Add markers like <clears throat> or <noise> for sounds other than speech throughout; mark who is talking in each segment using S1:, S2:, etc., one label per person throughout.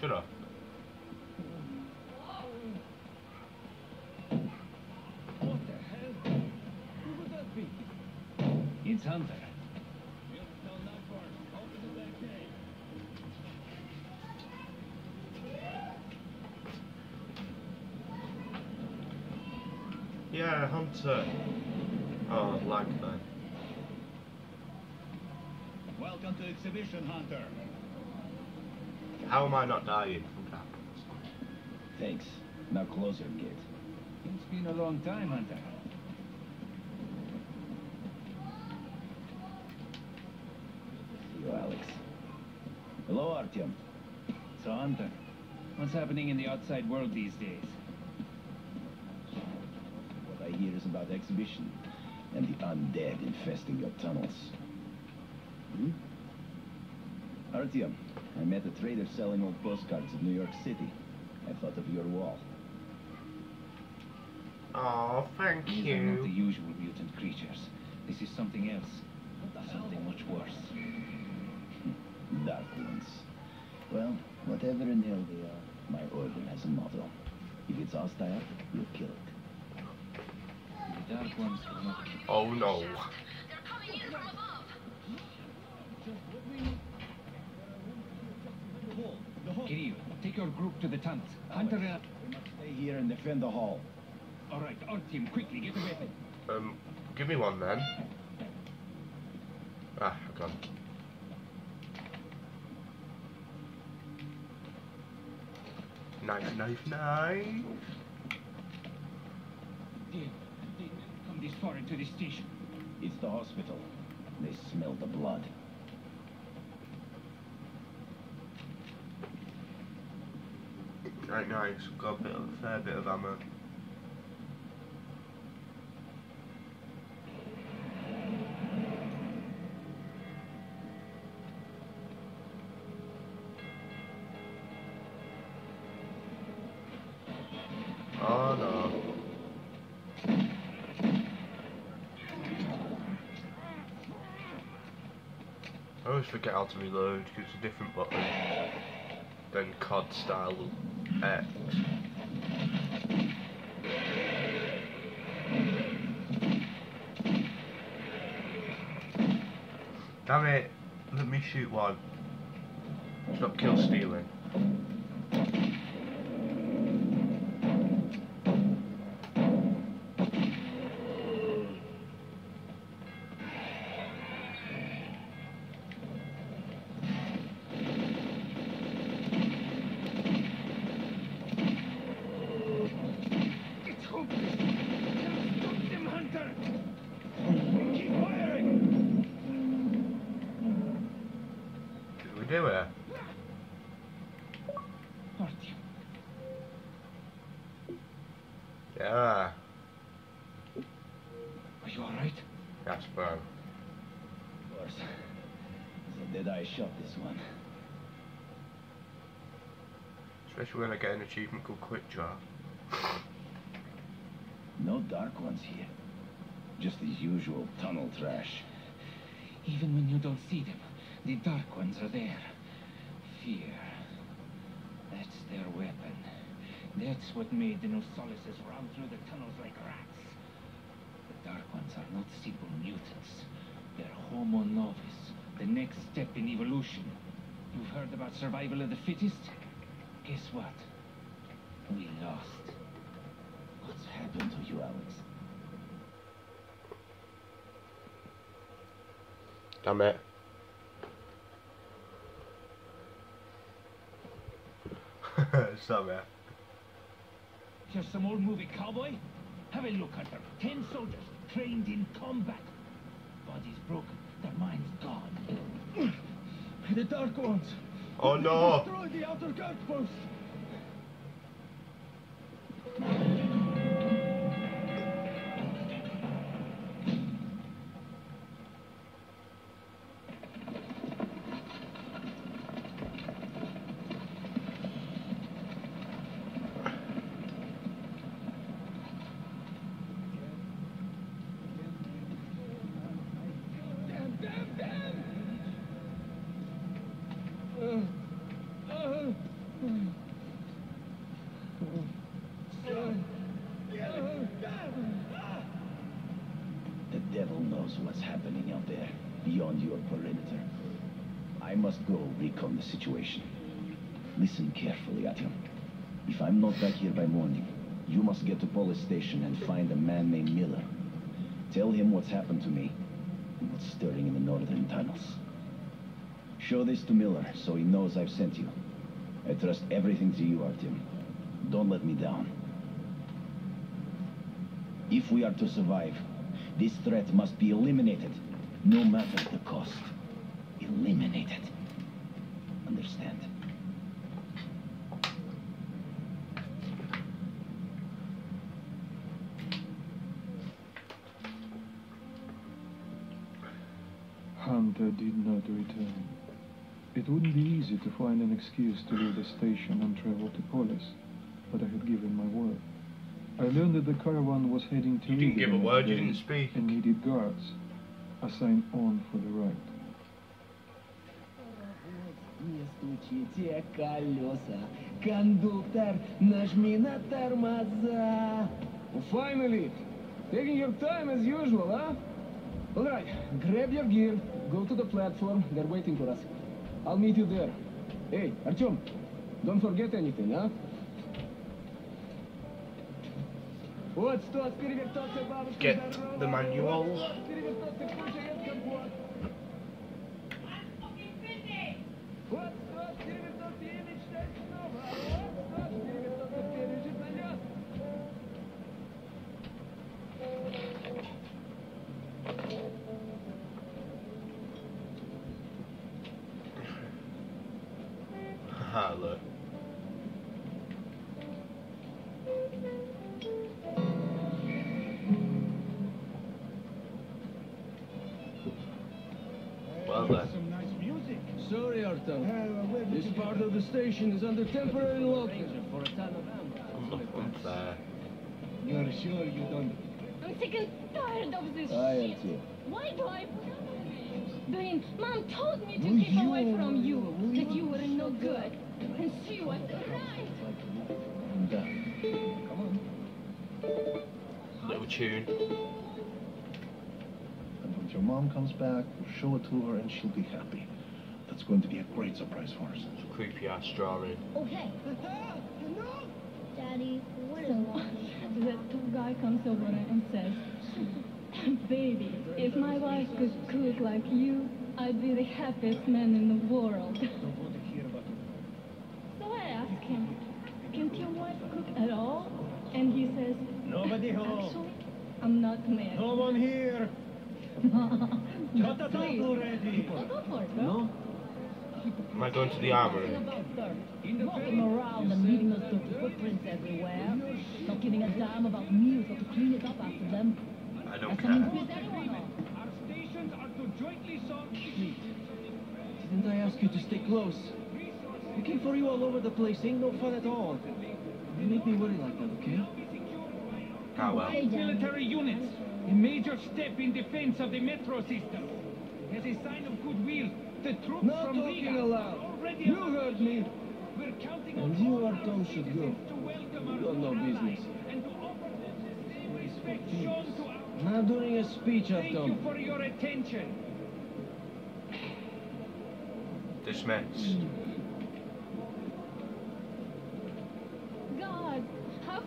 S1: Shut up.
S2: What the hell? Who would that be?
S3: It's Hunter.
S1: Yeah, Hunter. Oh, like that.
S4: Welcome to Exhibition Hunter.
S1: How am I not dying from that?
S5: Thanks. Now closer, kid.
S3: It's been a long time, Hunter.
S5: See you, Alex. Hello, Artyom.
S3: So, Hunter, what's happening in the outside world these days?
S5: What I hear is about exhibition and the undead infesting your tunnels. Hmm? Artyom, I met a trader selling old postcards of New York City. I thought of your wall.
S1: Oh, thank
S3: These are not the usual mutant creatures. This is something else. Something much worse. <laughs>
S5: Dark ones. Well, whatever in hell they are, my order has a motto. If it's hostile, we'll kill it.
S3: The Dark Ones will not.
S1: Oh no.
S6: They're coming in from above.
S3: Kirill, take your group to the tunnels. Hunter, uh,
S5: We must stay here and defend the hall.
S3: all right, our team, quickly, get a weapon.
S1: Um, give me one then. Ah, I got it. Knife, knife, knife.
S3: They, they come this far into the station.
S5: It's the hospital. They smell the blood.
S1: Right, nice. Got a bit of, a fair bit of ammo. Ah, no. I always forget how to reload because it's a different button than COD style Damn it, let me shoot one. Stop kill stealing. Did we do it? Yeah.
S3: are you all right?
S1: Yes, bro.
S5: Of course. So did I shot this one?
S1: Especially when I get an achievement called Quick Draw.
S5: No dark ones here. Just the usual tunnel trash.
S3: Even when you don't see them, the Dark Ones are there. Fear. That's their weapon. That's what made the Nosalises run through the tunnels like rats. The Dark Ones are not simple mutants. They're Homo Novus, the next step in evolution. You've heard about survival of the fittest? Guess what? We lost.
S5: What's happened to you, Alex?
S1: Damn it. Sorry.
S3: Just some old movie cowboy? Have a look at them. Ten soldiers trained in combat. Bodies broken, their minds gone. <clears throat>
S2: The Dark Ones.
S1: Oh no!
S2: Destroy the outer guard post.
S5: Knows what's happening out there, beyond your perimeter. I must go recon the situation. Listen carefully, Artyom. If I'm not back here by morning, you must get to Polis station and find a man named Miller. Tell him what's happened to me and what's stirring in the northern tunnels. Show this to Miller so he knows I've sent you. I trust everything to you, Artyom. Don't let me down. If we are to survive, this threat must be eliminated, no matter the cost. Eliminated. Understand?
S2: Hunter did not return. It wouldn't be easy to find an excuse to leave the station and travel to Polis, but I had given my word. I learned that the caravan was heading to
S1: You didn't
S2: Riga
S1: give a
S2: that
S1: word, you
S2: day
S1: didn't speak.
S2: And needed guards. Assigned on for the ride.
S7: Не стучите колеса, кондуктор, нажми на тормоза. Finally, taking your time as usual, huh? All right, grab your gear, go to the platform. They're waiting for us. I'll meet you there. Hey, Artyom, don't forget anything, huh?
S1: Get the manual. Well then.
S4: Some nice music.
S7: Sorry, Artyom. Uh, this part of the station is under temporary lockdown. For a ton of ammo.
S1: Nothing there.
S4: You're sure you don't...
S6: I'm sick and tired of this
S5: I am
S6: shit.
S5: too.
S6: Why do I put up with it? Dwayne, Mom told me to keep away from you, that you were no good. And she was right.
S5: I'm done. Come on.
S1: Little tune.
S8: And when your mom comes back, we'll show it to her and she'll be happy. That's going to be a great surprise for us.
S1: It's a creepy ass drawing.
S6: Okay. Oh, Daddy, what is wrong?
S9: That tour guy comes over and says, Baby, if my wife could cook like you, I'd be the happiest man in the world.
S4: Don't want to hear about it.
S9: So I ask him, Can't your wife cook at all? And he says,
S4: Nobody home.
S9: Actually, I'm not married.
S4: No one here. Shut the
S9: Please.
S4: already.
S9: Well, go for it,
S7: No?
S1: Am I going to the armory?
S10: Walking around and leaving those dirty footprints everywhere. Not giving a damn about me or to clean it up after them.
S1: I don't care.
S10: pissed anyone off?
S2: Our stations are to jointly solve
S7: Didn't I ask you to stay close? Looking for you all over the place ain't no fun at all. You make me worry like that, okay?
S1: Ah
S2: military units. A major step in defense of the metro system. As a sign of goodwill, the troops
S7: Not
S2: from
S7: talking
S2: Riga
S7: aloud.
S2: are already
S7: You
S2: on
S7: heard me.
S2: We're counting on
S7: And you,
S2: all Artyom,
S7: should go.
S2: to welcome our
S7: You got no
S2: new
S7: business.
S2: allies and to offer them the same respect shown to our
S7: Not during a speech,
S2: Thank you for your attention.
S1: Dismissed.
S9: God,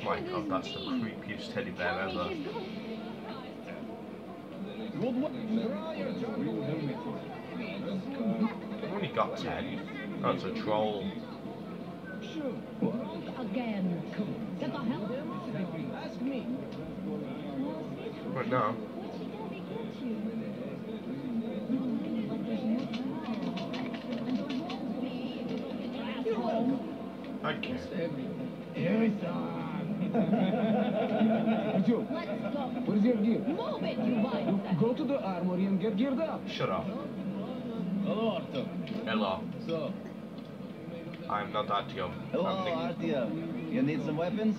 S1: My god, that's the creepiest teddy bear ever. I've only got ten. That's a troll. Right now. Okay.
S7: Artyom,
S6: Let's go.
S7: where's your gear?
S6: Move it, you white.
S7: Go to the armory and get geared up.
S1: Shut up.
S5: Hello, Artyom.
S1: Hello.
S5: So,
S1: I'm not that young.
S5: hello,
S1: I'm the-
S5: Artyom. You need some weapons?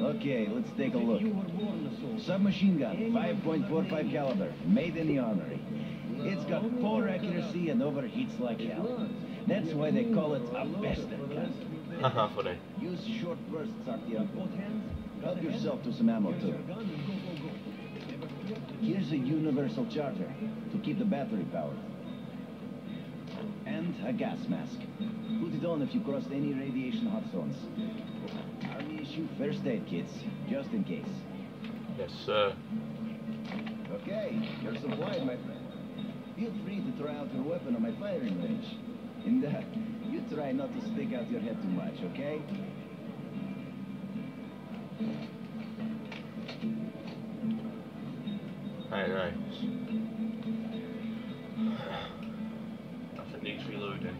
S5: Okay, let's take a look. Submachine gun, 5.45 caliber, made in the armory. It's got poor accuracy and overheats like hell. That's why they call it a bastard gun.
S1: Haha, funny.
S5: Use short bursts, Artyom. Help yourself to some ammo, too. Here's a universal charger to keep the battery powered. And a gas mask. Put it on if you crossed any radiation hot zones. Army issue first aid kits, just in case.
S1: Yes, sir.
S5: Okay, you're supplied, my friend. Feel free to try out your weapon on my firing range. In uh, you try not to stick out your head too much, okay?
S1: Very nice. That needs reloading.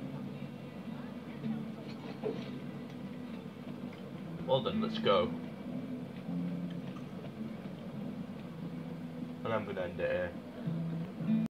S1: Well then, let's go. And I'm gonna end it here.